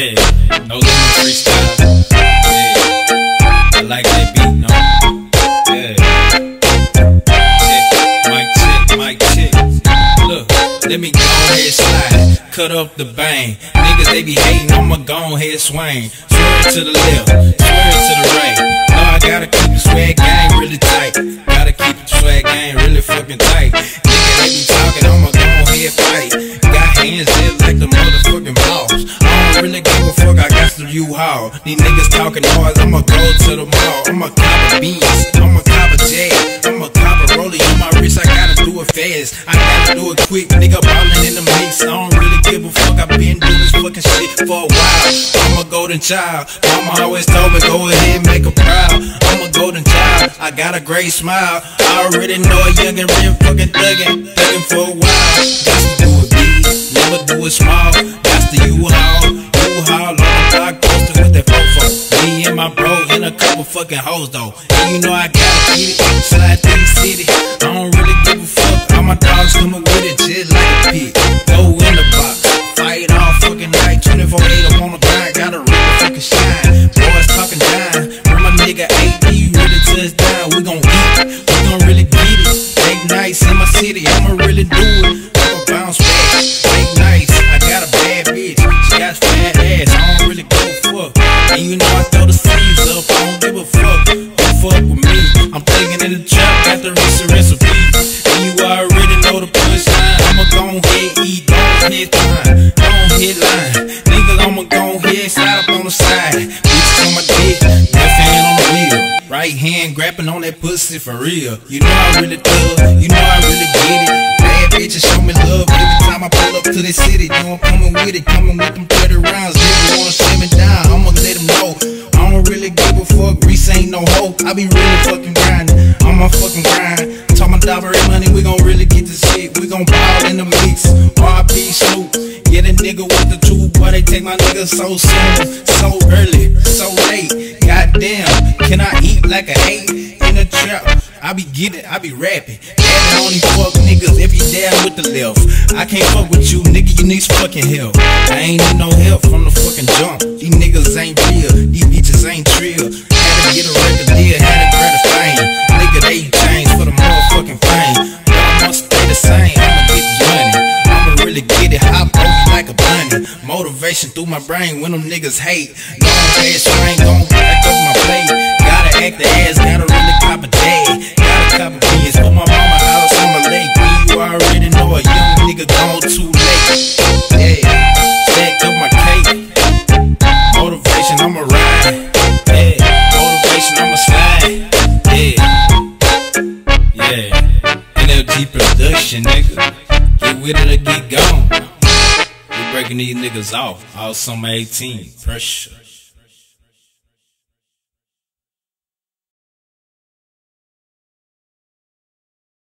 Yeah, no limit freestyle. Yeah, I like that beat, no? Yeah. Check, mic check, mic check. Look, let me go ahead slide, cut up the bang. Niggas they be hating, I'ma go ahead swing. Swerve to the left, swerve to the right. No, I gotta keep the swag game really tight. Gotta keep the swag game really fucking tight. I got. These niggas talking hard, I'ma go to the mall. I'ma cop a Benz, I'ma cop a jet. I'ma cop a rollie on my wrist, I gotta do it fast. I gotta do it quick, nigga ballin' in the mix. I don't really give a fuck, I been doing this fucking shit for a while. I'm a golden child, mama always told me go ahead and make her proud. I'm a golden child, I got a great smile. I already know a young and real fucking thuggin', thuggin' for a while. Got to do it big, never do it small. Got to on the block, posted with that fofo. Me and my bro and a couple fucking hoes though. And you know I gotta get it, slide through the city. I don't really give a fuck, all my dogs coming with it just like a pit. Go in the box, fight all fucking night, 24 8 I'm on the grind, gotta really fucking shine. Boys talking down, where my nigga AD really touch down, we gon' eat, we gon' really get it. Late nights in my city, I'ma really do it. Fuck with me, I'm thinking in the trap, got the recent recipe. And you already know the punchline, I'ma go ahead, eat, go ahead, time, go ahead, line. Niggas, I'ma go ahead, slide up on the side. Bitches on my dick, left hand on the wheel. Right hand grabbing on that pussy for real. You know I really thug, you know I really get it. Bad bitches show me love every time I pull up to the city. Know I'm coming with it, coming with them 30 rounds. Money, we gon' really get this shit. We gon' ball in the mix. RP Snoop, get a nigga with the two, boy they take my nigga so soon, so early, so late. Goddamn, can I eat like a eight in a trap? I be getting, I be rapping. Daddy only fuck niggas if you down with the left. I can't fuck with you, nigga, you need fucking help. I ain't need no help from the fucking jump. These niggas ain't real, these bitches ain't trill. Motivation through my brain when them niggas hate. No ass train gon' back up my plate. Gotta act the ass, gotta really cop a day. Gotta cop a Benz, put my mama house on my lake. You already know a young nigga gone too late. Yeah, stack up my cake. Motivation, I'ma ride. Yeah, motivation, I'ma slide. Yeah, yeah. NFG production, nigga. Get with it or get gone. Breaking these niggas off. All summer 18. Pressure.